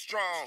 strong.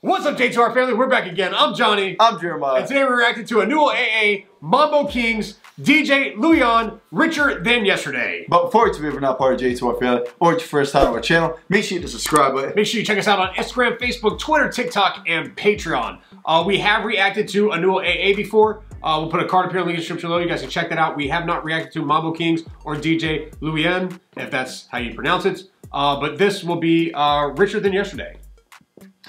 What's up, J2R family? We're back again. I'm Johnny. I'm Jeremiah. And today we're reacting to Anuel AA Mambo Kingz DJ Luian richer than yesterday. But before you, if you're not part of J2R family or it's your first time on our channel, make sure you hit the subscribe button. Make sure you check us out on Instagram, Facebook, Twitter, TikTok, and Patreon. Uh, we have reacted to Anuel AA before. Uh, we'll put a card up here in the link in the description below. You guys can check that out. We have not reacted to Mambo Kingz or DJ Luian, if that's how you pronounce it. Uh, but this will be uh, richer than yesterday.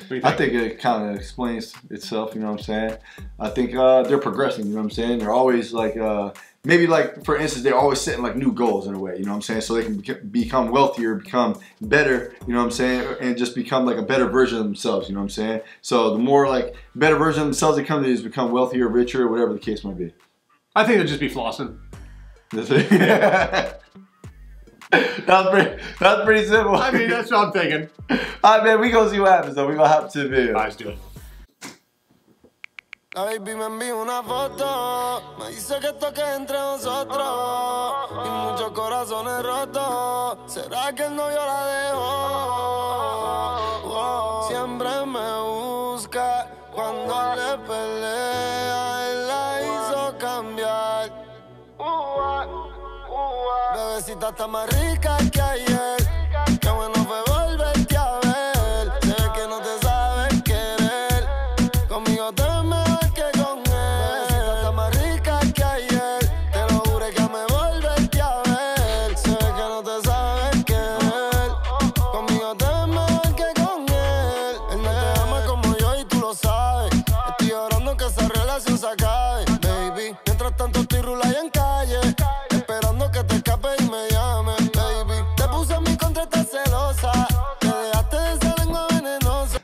What do you I think it kind of explains itself, you know what I'm saying? I think uh, they're progressing, you know what I'm saying? They're always like, uh, maybe like, for instance, they're always setting like new goals in a way, you know what I'm saying? So they can bec- become wealthier, become better, you know what I'm saying? And just become like a better version of themselves, you know what I'm saying? So the more like better version of themselves they come to, is become wealthier, richer, whatever the case might be. I think they'll just be flossing. That's pretty. That's pretty simple. I mean, that's what I'm thinking. All right, man. We gonna see what happens though. We gonna hop to the video. Guys, do it. La baby me envió una foto, me dice que esto que entre nosotros y muchos corazones rotos. ¿Será que el novio la dejó? Wow. Siempre me busca cuando le pelea, él la hizo cambiar. Bebecita está más rica que ayer. Qué bueno fue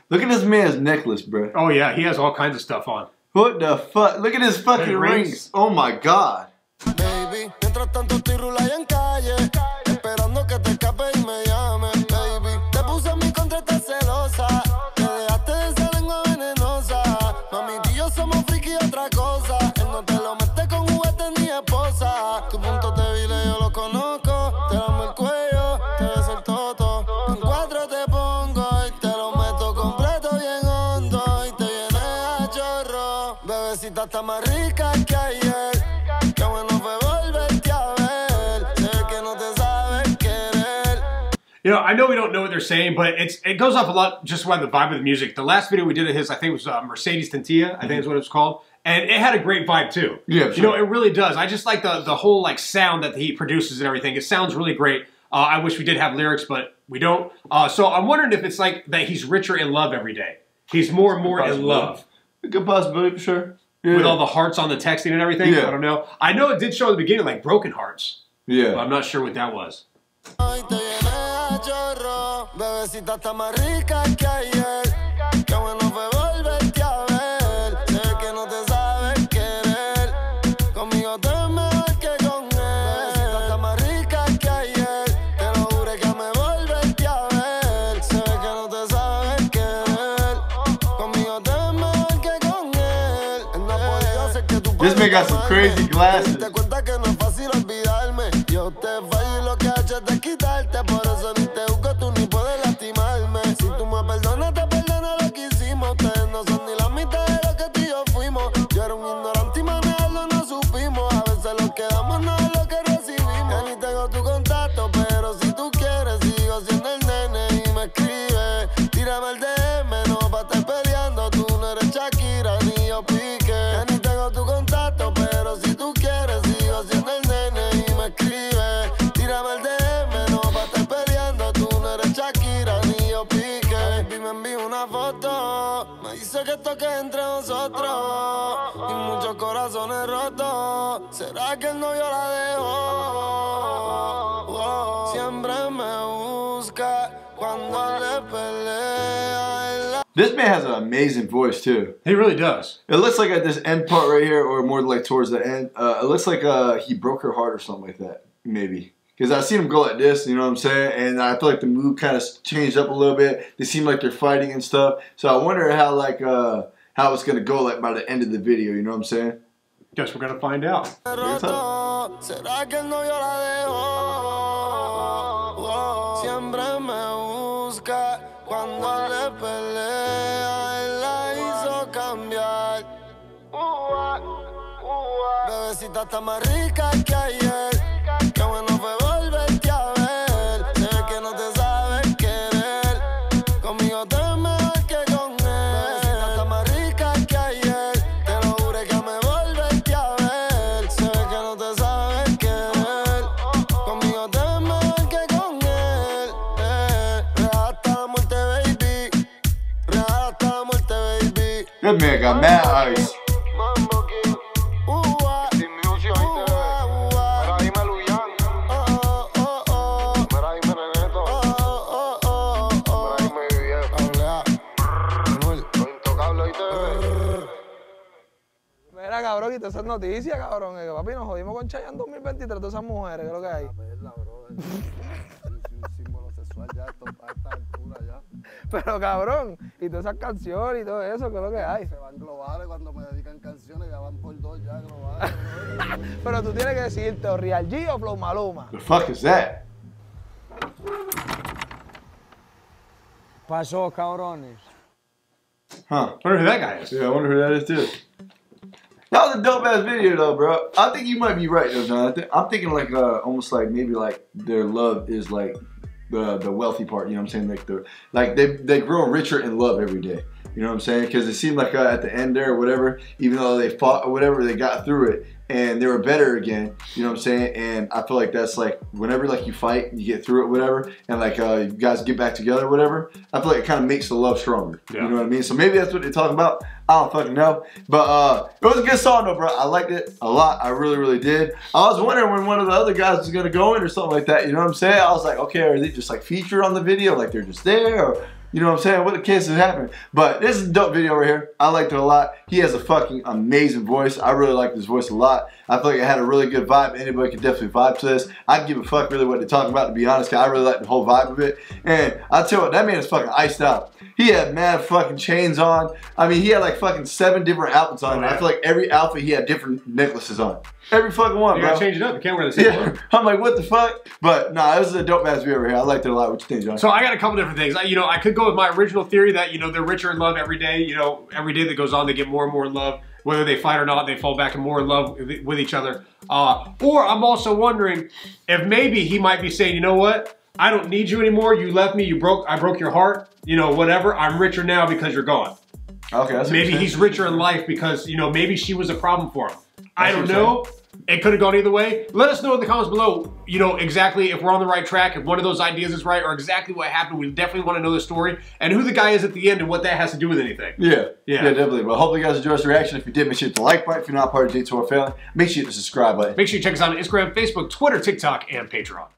Look at this man's necklace, bro. Oh yeah, he has all kinds of stuff on. What the fuck? Look at his fucking rings. rings. Oh my god. Baby, está más rica que ayer. Qué bueno fue volverte a ver. Sé que no te sabes querer. You know, I know we don't know what they're saying, but it's it goes off a lot just by the vibe of the music. The last video we did of his, I think it was uh, Mercedes Tintilla, I think is what it's called, and it had a great vibe too. Yeah, you know, it really does. I just like the the whole like sound that he produces and everything. It sounds really great. Uh, I wish we did have lyrics, but we don't. Uh, so I'm wondering if it's like that he's richer in love every day. He's more and more in Possible. love Good possibility for sure. Yeah. with all the hearts on the texting and everything. Yeah. I don't know. I know it did show at the beginning like broken hearts, but yeah. I'm not sure what that was. This man got some crazy glasses. Foto. Me dice que esto que entre nosotros. Y muchos corazones rotos. ¿Será que el novio la dejó? Wow. Siempre me busca cuando le pelea. This man has an amazing voice too. He really does. It looks like at this end part right here, or more like towards the end. Uh, it looks like uh, he broke her heart or something like that, maybe. Because I've seen them go like this, you know what I'm saying? And I feel like the mood kind of changed up a little bit. They seem like they're fighting and stuff. So I wonder how like uh, how it's gonna go like by the end of the video. You know what I'm saying? Guess we're gonna find out. roto. ¿Será que el novio la dejó? Siempre me busca cuando le pelea. Él la hizo cambiar. Ua, ua. Bebecita está más rica que ayer. Qué bueno fue Los intocables, ahí te Mira, cabrón, y todas esas noticias, cabrón. Que, papi, nos jodimos con Chayanne 2023, todas esas mujeres, ¿qué es lo que hay? verla, brother. Es un símbolo sexual ya esto, Pero, cabrón, y todas esas canciones y todo eso, ¿qué es lo que hay? Se van globales cuando me dedican canciones, ya van por dos ya globales. Pero tú tienes que decirte, o Real G o Flow Maluma. The fuck is that? Pasó, cabrones. Huh. I wonder who that guy is. Yeah, I wonder who that is too. That was a dope ass video though, bro. I think you might be right though, Jonathan. I'm thinking like uh almost like maybe like their love is like the the wealthy part. You know what I'm saying? Like the like they they grow richer in love every day. You know what I'm saying? Because it seemed like uh, at the end there or whatever, even though they fought or whatever, they got through it and they were better again. You know what I'm saying? And I feel like that's like whenever like you fight, you get through it, whatever, and like uh, you guys get back together, whatever. I feel like it kind of makes the love stronger. Yeah. You know what I mean? So maybe that's what they're talking about. I don't fucking know. But uh, it was a good song though, bro. I liked it a lot. I really, really did. I was wondering when one of the other guys was gonna go in or something like that. You know what I'm saying? I was like, okay, are they just like featured on the video, like they're just there, or you know what I'm saying? What the case is happening? But this is a dope video right here. I liked it a lot. He has a fucking amazing voice. I really like this voice a lot. I feel like it had a really good vibe. Anybody could definitely vibe to this. I'd give a fuck really what they're talking about, to be honest, I really like the whole vibe of it. And I'll tell you what, that man is fucking iced out. He had mad fucking chains on. I mean, he had like fucking seven different outfits on. Oh, I feel like every outfit he had different necklaces on. Every fucking one, You bro. gotta change it up. You can't wear the same Yeah, one. I'm like, what the fuck? But nah, this is a dope ass video right here. I liked it a lot. What you think, John? So I got a couple different things. I, you know, I could go with my original theory that you know they're richer in love every day. You know, every day that goes on, they get more and more in love. Whether they fight or not, they fall back and more in love with, with each other. Uh, or I'm also wondering if maybe he might be saying, you know what? I don't need you anymore. You left me. You broke. I broke your heart. You know, whatever. I'm richer now because you're gone. okay, that's Maybe he's richer in life because you know maybe she was a problem for him. I don't know. It could have gone either way. Let us know in the comments below, you know, exactly if we're on the right track, if one of those ideas is right, or exactly what happened. We definitely want to know the story and who the guy is at the end and what that has to do with anything. Yeah, Yeah. yeah, definitely. But hopefully, you guys enjoyed this reaction. If you did, make sure you hit the like button. If you're not part of J2R family, make sure you hit the subscribe button. Make sure you check us out on Instagram, Facebook, Twitter, TikTok, and Patreon.